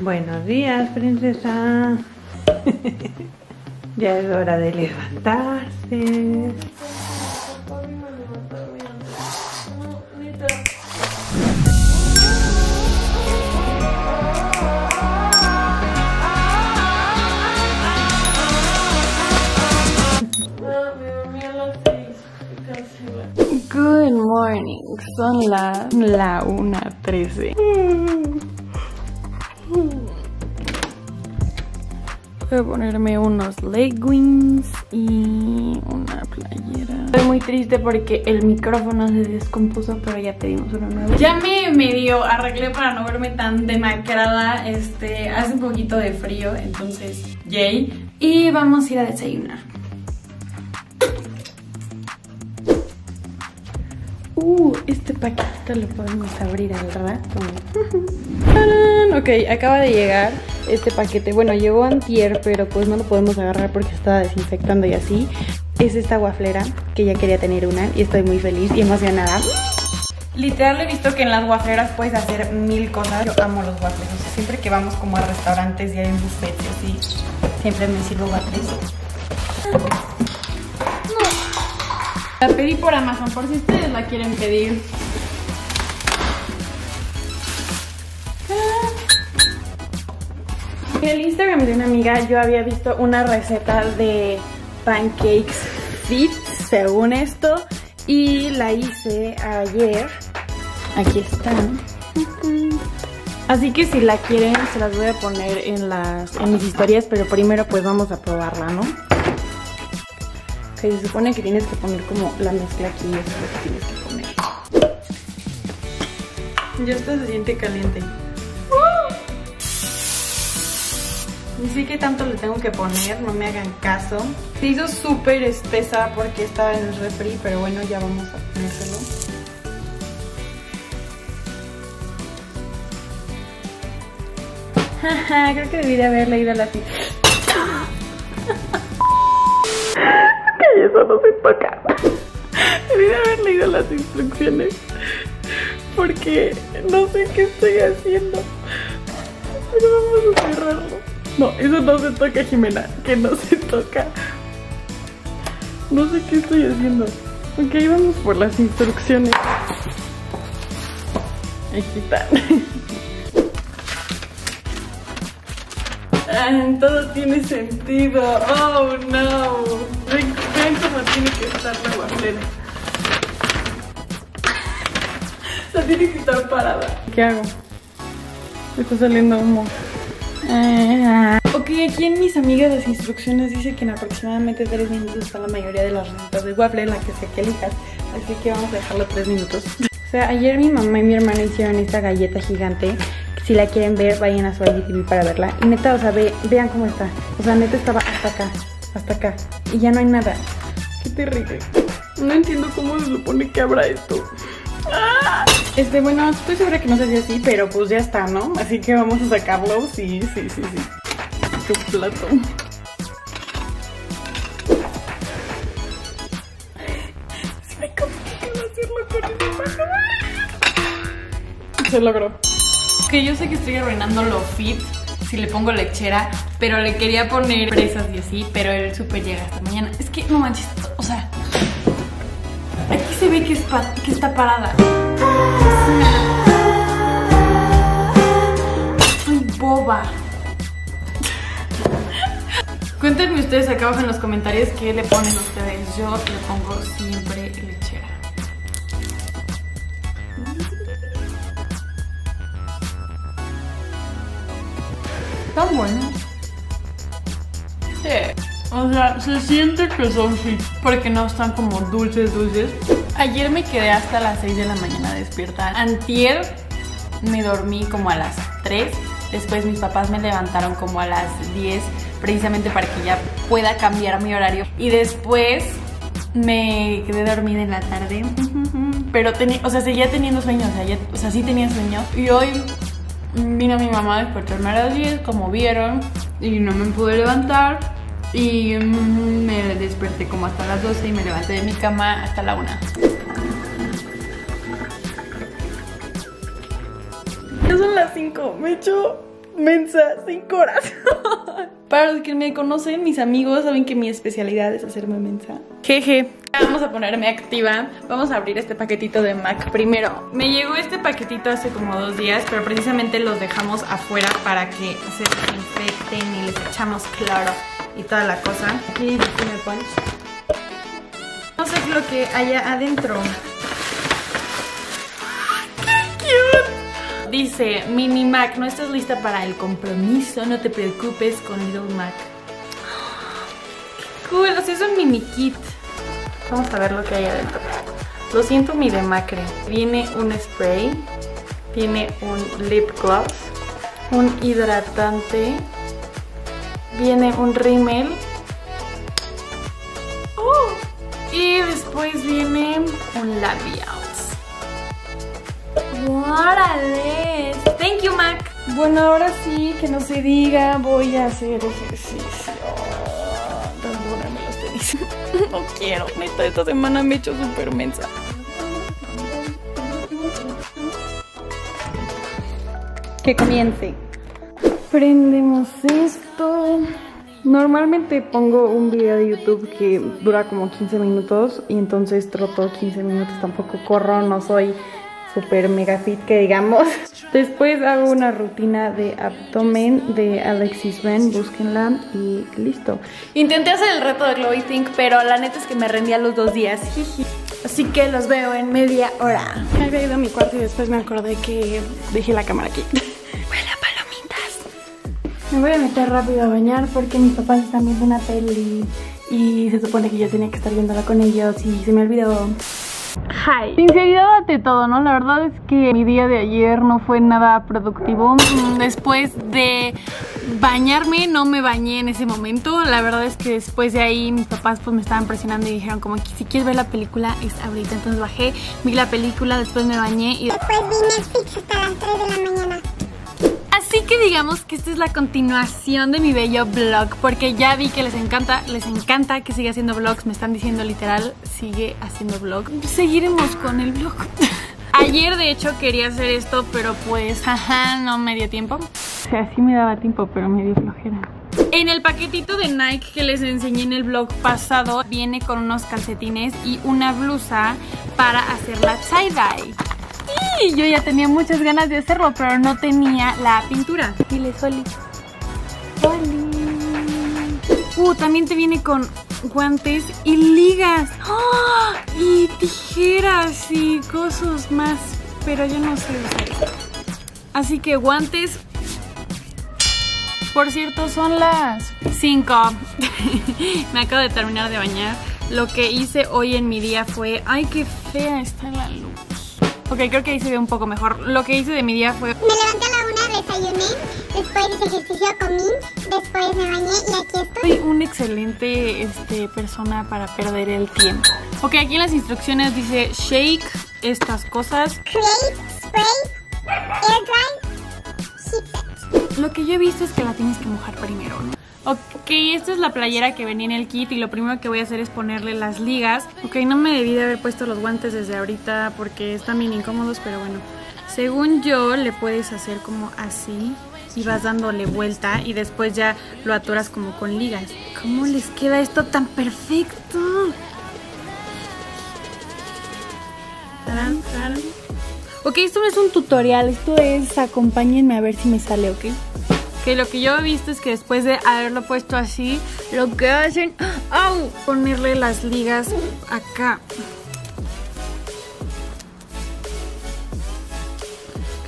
Buenos días, princesa. ya es hora de levantarse. Good morning, son las la 1.13. Voy a ponerme unos leggings y una playera. Estoy muy triste porque el micrófono se descompuso, pero ya pedimos uno nuevo. Ya me medio arreglé para no verme tan demacrada. Este, hace un poquito de frío, entonces, yay. Y vamos a ir a desayunar. Uh, este paquetito lo podemos abrir al rato. ok, acaba de llegar este paquete. Bueno, llegó antier, pero pues no lo podemos agarrar porque estaba desinfectando y así. Es esta guaflera, que ya quería tener una y estoy muy feliz y emocionada. Literal he visto que en las guafleras puedes hacer mil cosas. Yo amo los waffles. siempre que vamos como a restaurantes y hay un buffet así, siempre me sirvo waffles. La pedí por Amazon, por si ustedes la quieren pedir. En el Instagram de una amiga yo había visto una receta de pancakes fit, según esto, y la hice ayer. Aquí están. Así que si la quieren se las voy a poner en las en mis historias, pero primero pues vamos a probarla, ¿no? Se supone que tienes que poner como la mezcla aquí, eso es lo que tienes que poner. Ya está, se siente caliente. Ni sé qué tanto le tengo que poner, no me hagan caso. Se hizo súper espesa porque estaba en el refri, pero bueno, ya vamos a ponérselo. Creo que debí de haber leído la cita. No se toca. Debí haber leído las instrucciones. Porque no sé qué estoy haciendo. Pero vamos a cerrarlo. No, eso no se toca, Jimena. Que no se toca. No sé qué estoy haciendo. Ok, vamos por las instrucciones. Aquí están. Ah, todo tiene sentido. Oh no. Cómo tiene que estar la guacera. O sea, tiene que estar parada. ¿Qué hago? está saliendo humo. Ok, aquí en mis amigas las instrucciones dice que en aproximadamente 3 minutos está la mayoría de las recetas de waffle, en la que sé que elijas. Así que vamos a dejarlo 3 minutos. O sea, ayer mi mamá y mi hermana hicieron esta galleta gigante si la quieren ver, vayan a su IGTV para verla. Y neta, o sea, vean cómo está. O sea, neta estaba hasta acá, hasta acá. Y ya no hay nada. Qué terrible. No entiendo cómo se supone que habrá esto. ¡Ah! Este, bueno, estoy segura que no se hace así, pero pues ya está, ¿no? Así que vamos a sacarlo. Sí, sí, sí, sí. Qué plato. Se Se logró. Que yo sé que estoy arruinando lo fit si le pongo lechera, pero le quería poner fresas y así, pero el súper llega hasta mañana. Es que no manches, o sea, aquí se ve que, que está parada. Soy boba. Cuéntenme ustedes acá abajo en los comentarios qué le ponen ustedes. Yo le pongo siempre lechera. Están buenos. Sí. O sea, se siente que son fit porque no están como dulces, dulces. Ayer me quedé hasta las 6 de la mañana despierta. Antier me dormí como a las 3. Después mis papás me levantaron como a las 10 precisamente para que ya pueda cambiar mi horario. Y después me quedé dormida en la tarde. Pero tenía, o sea, seguía teniendo sueño, o sea, o sea, sí tenía sueño. Y hoy Vino mi mamá a despertarme a las 10, como vieron, y no me pude levantar. Y mm, me desperté como hasta las 12 y me levanté de mi cama hasta la 1. Ya son las 5, me echo mensa sin corazón. Para los que me conocen, mis amigos saben que mi especialidad es hacerme mensa. Jeje. Vamos a ponerme activa. Vamos a abrir este paquetito de MAC primero. Me llegó este paquetito hace como dos días, pero precisamente los dejamos afuera para que se desinfecten y les echamos cloro y toda la cosa. Aquí el punch. No sé lo que haya adentro. Dice, Mini Mac, no estás lista para el compromiso, no te preocupes con Little Mac. Qué cool, o sea, es un mini kit. Vamos a ver lo que hay adentro. Lo siento mi demacre. Viene un spray, viene un lip gloss, un hidratante, viene un rímel. Oh, y después viene un labial. ¡Órale! Thank you, Mac. Bueno, ahora sí, que no se diga, voy a hacer ejercicio. No quiero, esta semana me he hecho súper mensa. Que comience. Prendemos esto. Normalmente pongo un video de YouTube que dura como 15 minutos y entonces troto 15 minutos, tampoco corro, no soy super mega fit que digamos. Después hago una rutina de abdomen de Alexis Ben, búsquenla y listo. Intenté hacer el reto de Glowy Think, pero la neta es que me rendí a los dos días. Así que los veo en media hora. Me había ido a mi cuarto y después me acordé que dejé la cámara aquí. Huele a palomitas. Me voy a meter rápido a bañar porque mis papás están viendo una peli y se supone que yo tenía que estar viéndola con ellos y se me olvidó. Hi. Sinceridad ante todo, ¿no? La verdad es que mi día de ayer no fue nada productivo. Mm, después de bañarme, no me bañé en ese momento. La verdad es que después de ahí mis papás pues me estaban presionando y dijeron como que si quieres ver la película es ahorita. Entonces bajé, vi la película, después me bañé y... Después vi Netflix hasta las 3 de la mañana. Así que digamos que esta es la continuación de mi bello vlog Porque ya vi que les encanta, les encanta que siga haciendo vlogs Me están diciendo literal, sigue haciendo vlog Seguiremos con el vlog Ayer de hecho quería hacer esto, pero pues, ajá, no me dio tiempo. O sea, sí me daba tiempo, pero me dio flojera. En el paquetito de Nike que les enseñé en el vlog pasado Viene con unos calcetines y una blusa para hacer la tie-dye yo ya tenía muchas ganas de hacerlo, pero no tenía la pintura. Dile, Soli. Soli. Uh, también te viene con guantes y ligas. ¡Oh! Y tijeras y cosas más. Pero yo no sé usar Así que guantes. Por cierto, son las 5. Me acabo de terminar de bañar. Lo que hice hoy en mi día fue... ¡Ay, qué fea está la luz! Ok, creo que ahí se ve un poco mejor. Lo que hice de mi día fue... Me levanté a la una, desayuné, después hice ejercicio, comí, después me bañé y aquí estoy. Soy una excelente este, persona para perder el tiempo. Ok, aquí en las instrucciones dice shake estas cosas. Create, spray, air dry, heat Lo que yo he visto es que la tienes que mojar primero, ¿no? Ok, esta es la playera que venía en el kit y lo primero que voy a hacer es ponerle las ligas. Ok, no me debí de haber puesto los guantes desde ahorita porque están bien incómodos, pero bueno. Según yo, le puedes hacer como así y vas dándole vuelta y después ya lo atoras como con ligas. ¿Cómo les queda esto tan perfecto? Ok, esto no es un tutorial, esto es acompáñenme a ver si me sale, ¿ok? Que lo que yo he visto es que después de haberlo puesto así, lo que hacen, ¡au! Ponerle las ligas acá.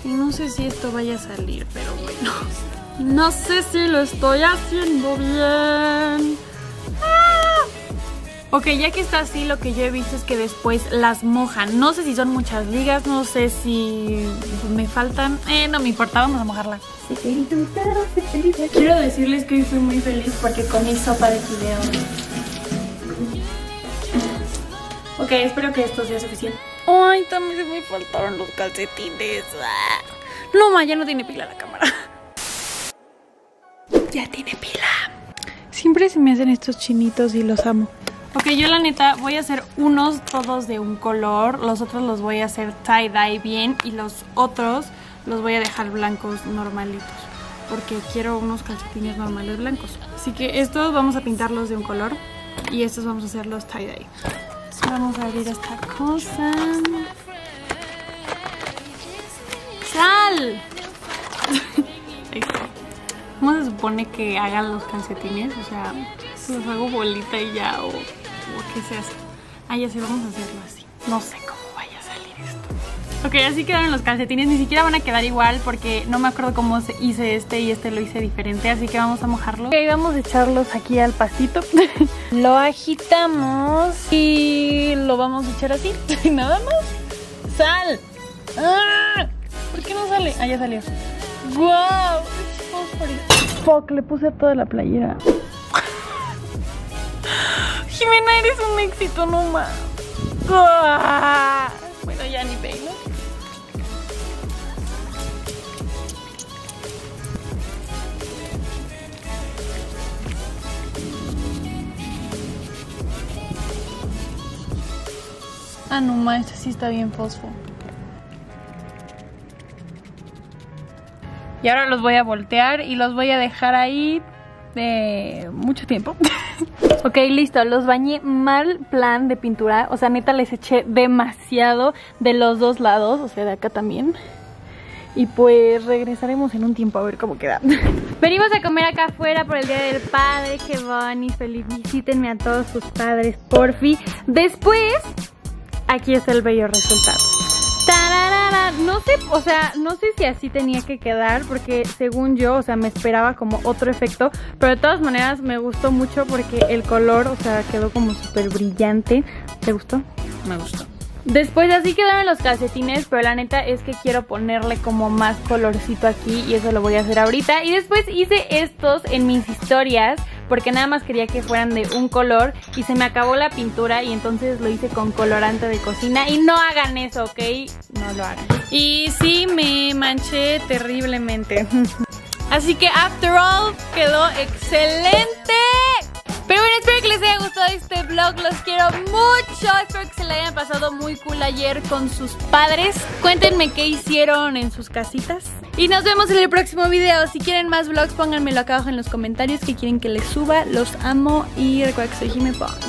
Que no sé si esto vaya a salir, pero bueno. No sé si lo estoy haciendo bien. Ok, ya que está así, lo que yo he visto es que después las mojan. No sé si son muchas ligas, no sé si me faltan. Eh, no me importa, vamos a mojarla. Quiero decirles que hoy estoy muy feliz porque comí sopa de fideo. Ok, espero que esto sea suficiente. Ay, también se me faltaron los calcetines. No, ma, ya no tiene pila la cámara. Ya tiene pila. Siempre se me hacen estos chinitos y los amo. Ok, yo la neta voy a hacer unos todos de un color, los otros los voy a hacer tie-dye bien y los otros los voy a dejar blancos normalitos. porque quiero unos calcetines normales blancos. Así que estos vamos a pintarlos de un color y estos vamos a hacerlos tie-dye. Vamos a abrir esta cosa. ¡Sal! ¿Cómo se supone que hagan los calcetines? O sea, los hago bolita y ya, o qué se hace. Ah, ya sí, vamos a hacerlo así. No sé cómo vaya a salir esto. Ok, así quedaron los calcetines. Ni siquiera van a quedar igual porque no me acuerdo cómo hice este y este lo hice diferente. Así que vamos a mojarlo. Ok, vamos a echarlos aquí al pasito. lo agitamos y lo vamos a echar así. Nada más. ¡Sal! ¡Ah! ¿Por qué no sale? Ah, ya salió. ¡Wow! Fuck, le puse toda la playera. Jimena, eres un éxito nomás. ¡Ah! Bueno, ya ni peino. Ah, no, ma, este sí está bien fosfo. Y ahora los voy a voltear y los voy a dejar ahí de mucho tiempo. ok, listo, los bañé mal plan de pintura. O sea, neta les eché demasiado de los dos lados, o sea, de acá también. Y pues regresaremos en un tiempo a ver cómo queda. Venimos a comer acá afuera por el Día del Padre. Que bonito, feliz. Visítenme a todos sus padres, porfi. Después, aquí está el bello resultado. No sé, o sea, no sé si así tenía que quedar porque según yo, o sea, me esperaba como otro efecto, pero de todas maneras me gustó mucho porque el color, o sea, quedó como súper brillante. ¿Te gustó? Me gustó. Después así quedaron los calcetines, pero la neta es que quiero ponerle como más colorcito aquí y eso lo voy a hacer ahorita. Y después hice estos en mis historias porque nada más quería que fueran de un color y se me acabó la pintura y entonces lo hice con colorante de cocina y no hagan eso, ¿ok? No lo hagan. Y sí, me manché terriblemente. Así que after all quedó excelente. Pero bueno, espero que les haya gustado este vlog, los quiero mucho, espero que se le hayan pasado muy cool ayer con sus padres. Cuéntenme qué hicieron en sus casitas. Y nos vemos en el próximo video. Si quieren más vlogs, pónganmelo acá abajo en los comentarios que quieren que les suba. Los amo y recuerda que soy Jimmy Pong.